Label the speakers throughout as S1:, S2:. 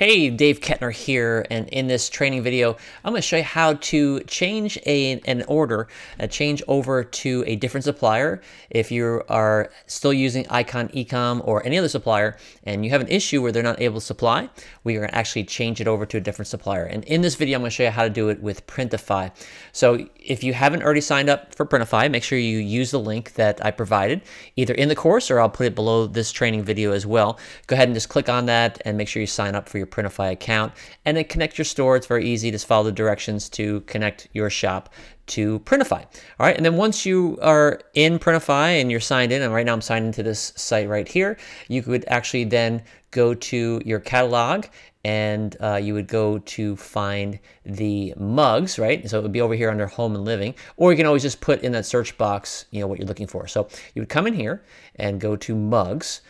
S1: Hey, Dave Kettner here, and in this training video, I'm going to show you how to change a, an order, a change over to a different supplier. If you are still using Icon Ecom or any other supplier, and you have an issue where they're not able to supply, we are to actually change it over to a different supplier. And in this video, I'm going to show you how to do it with Printify. So if you haven't already signed up for Printify, make sure you use the link that I provided, either in the course or I'll put it below this training video as well. Go ahead and just click on that and make sure you sign up for your Printify account and then connect your store. It's very easy. Just follow the directions to connect your shop to Printify. All right, and then once you are in Printify and you're signed in, and right now I'm signed into this site right here, you could actually then go to your catalog and uh, you would go to find the mugs, right? So it would be over here under home and living, or you can always just put in that search box, you know, what you're looking for. So you would come in here and go to mugs,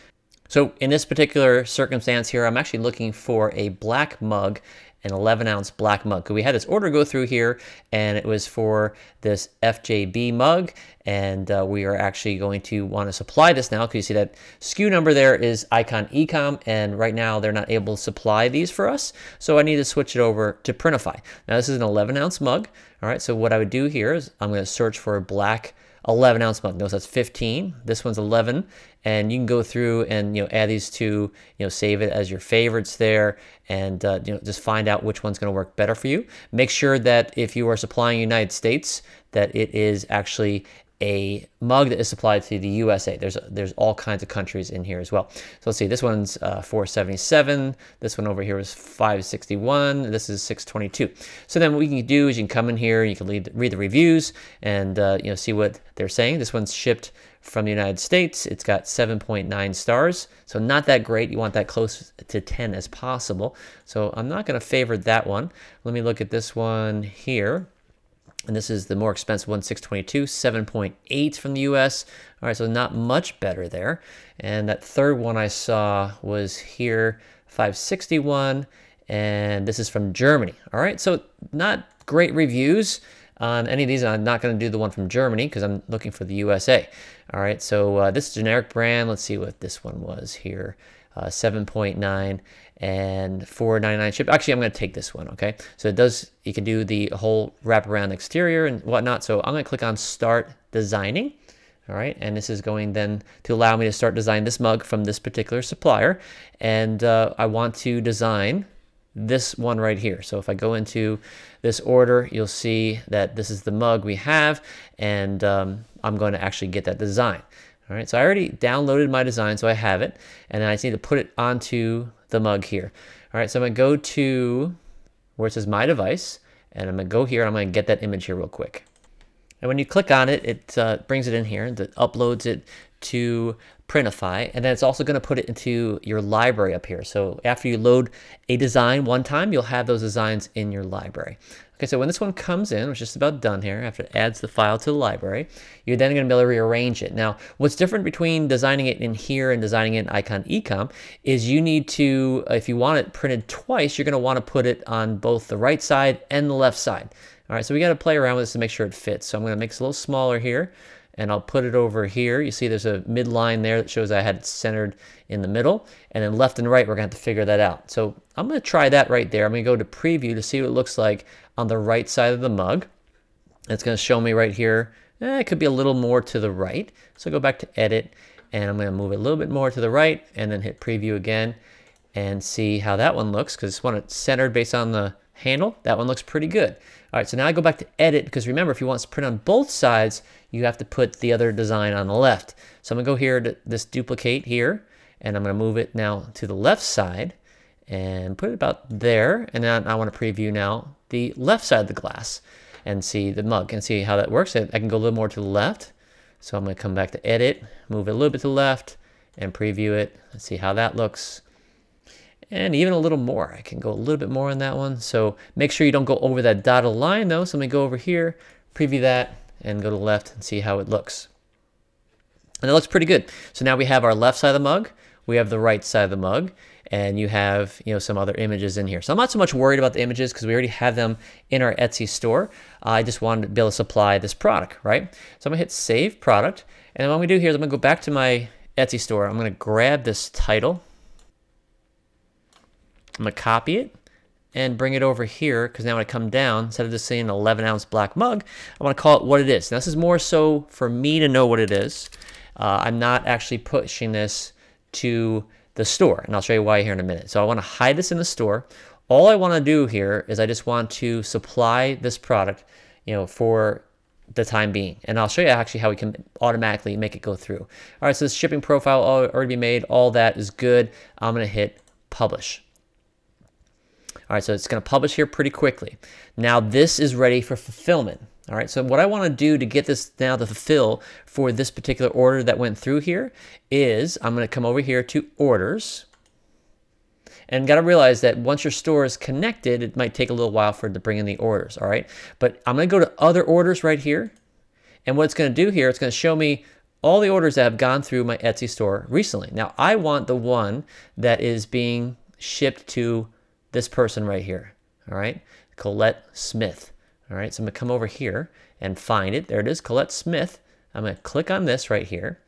S1: so in this particular circumstance here, I'm actually looking for a black mug, an 11 ounce black mug. We had this order go through here and it was for this FJB mug and uh, we are actually going to want to supply this now because you see that SKU number there is Icon Ecom and right now they're not able to supply these for us. So I need to switch it over to Printify. Now this is an 11 ounce mug. All right, so what I would do here is I'm going to search for a black 11 ounce mug. Notice that's 15. This one's 11. And you can go through and you know add these two, you know, save it as your favorites there, and uh, you know just find out which one's going to work better for you. Make sure that if you are supplying United States, that it is actually a mug that is supplied to the USA. There's there's all kinds of countries in here as well. So let's see, this one's uh, 477. This one over here is 561. This is 622. So then what you can do is you can come in here, you can read, read the reviews and uh, you know see what they're saying. This one's shipped from the United States. It's got 7.9 stars, so not that great. You want that close to 10 as possible. So I'm not going to favor that one. Let me look at this one here and this is the more expensive one, 622, 7.8 from the US. All right, so not much better there. And that third one I saw was here, 561, and this is from Germany. All right, so not great reviews on any of these. I'm not going to do the one from Germany because I'm looking for the USA. All right, so uh, this generic brand, let's see what this one was here uh, 7.9 and 499 ship. Actually, I'm going to take this one, okay? So it does, you can do the whole wraparound exterior and whatnot. So I'm going to click on Start Designing. All right, and this is going then to allow me to start designing this mug from this particular supplier. And uh, I want to design this one right here. So if I go into this order, you'll see that this is the mug we have, and um, I'm going to actually get that design. All right, so I already downloaded my design, so I have it, and then I just need to put it onto the mug here. All right, so I'm gonna go to where it says My Device, and I'm gonna go here, I'm gonna get that image here real quick. And when you click on it, it uh, brings it in here, and it uploads it to Printify, and then it's also going to put it into your library up here. So after you load a design one time, you'll have those designs in your library. Okay, so when this one comes in, which is just about done here, after it adds the file to the library, you're then going to be able to rearrange it. Now, what's different between designing it in here and designing it in Icon Ecom is you need to, uh, if you want it printed twice, you're going to want to put it on both the right side and the left side. All right, so we got to play around with this to make sure it fits. So I'm going to make it a little smaller here and I'll put it over here. You see there's a midline there that shows I had it centered in the middle. And then left and right, we're going to have to figure that out. So I'm going to try that right there. I'm going to go to preview to see what it looks like on the right side of the mug. It's going to show me right here. Eh, it could be a little more to the right. So go back to edit and I'm going to move it a little bit more to the right and then hit preview again and see how that one looks because this one it's centered based on the handle. That one looks pretty good. All right, so now I go back to edit because remember, if you want to print on both sides, you have to put the other design on the left. So I'm gonna go here to this duplicate here, and I'm gonna move it now to the left side and put it about there. And then I wanna preview now the left side of the glass and see the mug and see how that works. I can go a little more to the left. So I'm gonna come back to edit, move it a little bit to the left and preview it. Let's see how that looks and even a little more. I can go a little bit more on that one. So make sure you don't go over that dotted line though. So let me go over here, preview that, and go to the left and see how it looks. And it looks pretty good. So now we have our left side of the mug, we have the right side of the mug, and you have you know some other images in here. So I'm not so much worried about the images because we already have them in our Etsy store. I just wanted to be able to supply this product, right? So I'm gonna hit Save Product, and what I'm gonna do here is I'm gonna go back to my Etsy store. I'm gonna grab this title I'm gonna copy it and bring it over here because now when I come down, instead of just saying an 11 ounce black mug, I want to call it what it is. Now, this is more so for me to know what it is. Uh, I'm not actually pushing this to the store, and I'll show you why here in a minute. So I want to hide this in the store. All I want to do here is I just want to supply this product, you know, for the time being. And I'll show you actually how we can automatically make it go through. All right, so this shipping profile already made, all that is good. I'm gonna hit publish. All right, so it's going to publish here pretty quickly. Now this is ready for fulfillment. All right, so what I want to do to get this now to fulfill for this particular order that went through here is I'm going to come over here to orders. And got to realize that once your store is connected, it might take a little while for it to bring in the orders, all right? But I'm going to go to other orders right here. And what it's going to do here, it's going to show me all the orders that have gone through my Etsy store recently. Now, I want the one that is being shipped to this person right here, all right? Colette Smith, all right? So I'm gonna come over here and find it. There it is, Colette Smith. I'm gonna click on this right here,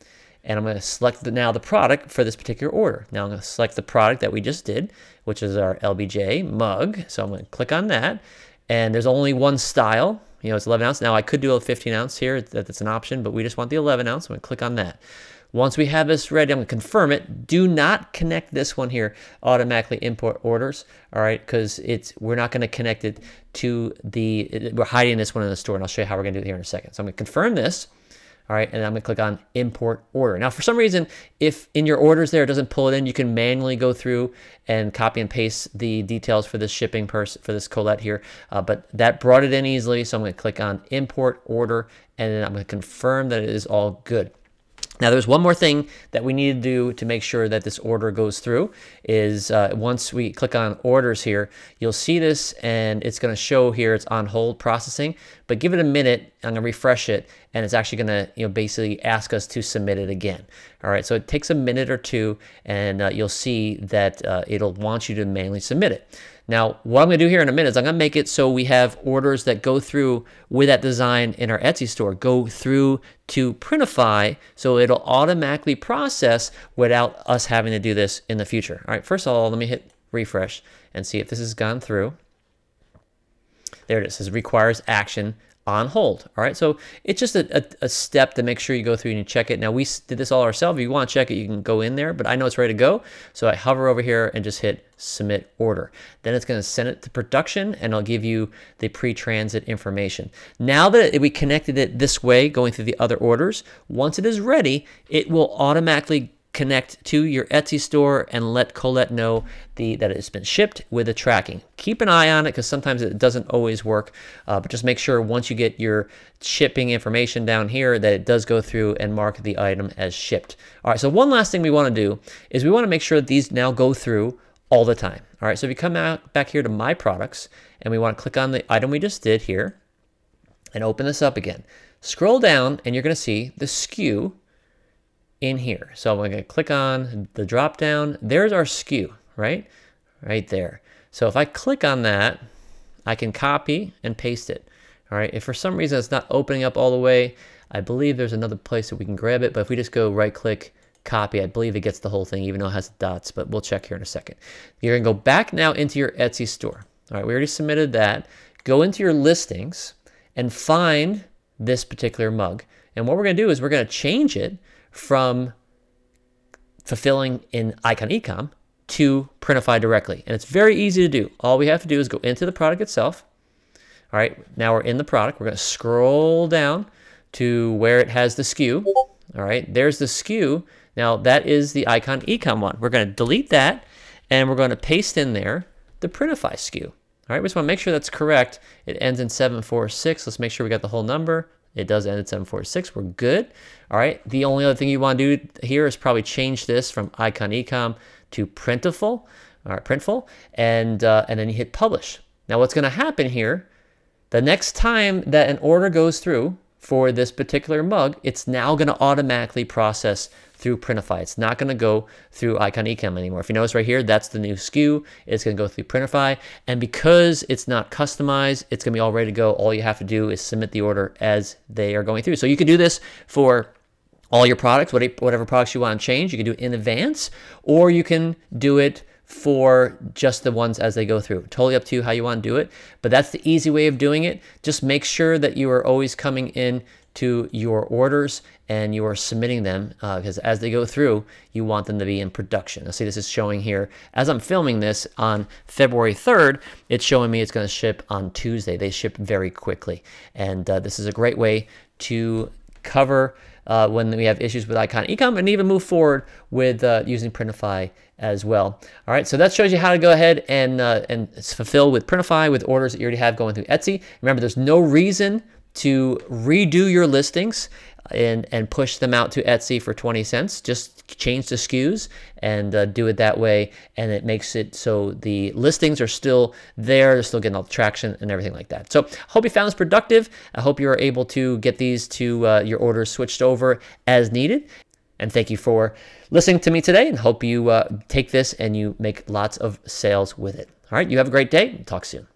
S1: and I'm gonna select the, now the product for this particular order. Now I'm gonna select the product that we just did, which is our LBJ mug. So I'm gonna click on that, and there's only one style, you know, it's 11 ounce. Now I could do a 15 ounce here, that's an option, but we just want the 11 ounce. I'm gonna click on that. Once we have this ready, I'm gonna confirm it. Do not connect this one here, automatically import orders, all right? Because it's we're not gonna connect it to the, we're hiding this one in the store, and I'll show you how we're gonna do it here in a second. So I'm gonna confirm this, all right, and I'm gonna click on import order. Now, for some reason, if in your orders there it doesn't pull it in, you can manually go through and copy and paste the details for this shipping person for this Colette here, uh, but that brought it in easily, so I'm gonna click on import order, and then I'm gonna confirm that it is all good. Now there's one more thing that we need to do to make sure that this order goes through is uh, once we click on orders here, you'll see this and it's gonna show here it's on hold processing, but give it a minute, I'm gonna refresh it and it's actually gonna you know basically ask us to submit it again. All right, so it takes a minute or two and uh, you'll see that uh, it'll want you to manually submit it. Now, what I'm to do here in a minute is I'm to make it so we have orders that go through with that design in our Etsy store, go through to Printify, so it'll automatically process without us having to do this in the future. All right, first of all, let me hit refresh and see if this has gone through. There it is, it says requires action on hold. All right, so it's just a, a, a, step to make sure you go through and you check it. Now we did this all ourselves. If you want to check it, you can go in there, but I know it's ready to go. So I hover over here and just hit submit order. Then it's going to send it to production and I'll give you the pre-transit information. Now that we connected it this way, going through the other orders, once it is ready, it will automatically connect to your Etsy store and let Colette know the, that it's been shipped with the tracking. Keep an eye on it because sometimes it doesn't always work, uh, but just make sure once you get your shipping information down here that it does go through and mark the item as shipped. All right, so one last thing we want to do is we want to make sure that these now go through all the time. All right, so if you come out back here to My Products and we want to click on the item we just did here and open this up again, scroll down and you're going to see the SKU in here. So I'm to click on the drop down. There's our SKU, right? Right there. So if I click on that, I can copy and paste it. All right. If for some reason it's not opening up all the way, I believe there's another place that we can grab it. But if we just go right click, copy, I believe it gets the whole thing, even though it has dots, but we'll check here in a second. You're to go back now into your Etsy store. All right. We already submitted that. Go into your listings and find this particular mug. And what we're going to do is we're going to change it from fulfilling in Icon Ecom to Printify directly. And it's very easy to do. All we have to do is go into the product itself. All right, now we're in the product. We're going to scroll down to where it has the SKU. All right, there's the SKU. Now that is the Icon Ecom one. We're going to delete that and we're going to paste in there the Printify SKU. All right, we just want to make sure that's correct. It ends in 746. Let's make sure we got the whole number. It does end at 746. We're good. All right. The only other thing you want to do here is probably change this from icon ecom to printful, all right, printful, and uh, and then you hit publish. Now what's going to happen here? The next time that an order goes through for this particular mug, it's now going to automatically process through Printify. It's not going to go through Icon Ecom anymore. If you notice right here, that's the new SKU. It's going to go through Printify. And because it's not customized, it's going to be all ready to go. All you have to do is submit the order as they are going through. So you can do this for all your products, whatever products you want to change. You can do it in advance, or you can do it for just the ones as they go through. Totally up to you how you want to do it, but that's the easy way of doing it. Just make sure that you are always coming in to your orders and you are submitting them because uh, as they go through, you want them to be in production. Now, see, this is showing here as I'm filming this on February 3rd. It's showing me it's going to ship on Tuesday. They ship very quickly, and uh, this is a great way to cover uh, when we have issues with Icon Ecom and even move forward with uh, using Printify as well. All right, so that shows you how to go ahead and uh, and fulfill with Printify with orders that you already have going through Etsy. Remember, there's no reason to redo your listings and and push them out to Etsy for 20 cents. Just change the SKUs and uh, do it that way, and it makes it so the listings are still there, they're still getting all the traction and everything like that. So hope you found this productive. I hope you are able to get these to uh, your orders switched over as needed. And thank you for listening to me today, and hope you uh, take this and you make lots of sales with it. All right, you have a great day. Talk soon.